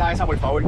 la esa, por favor.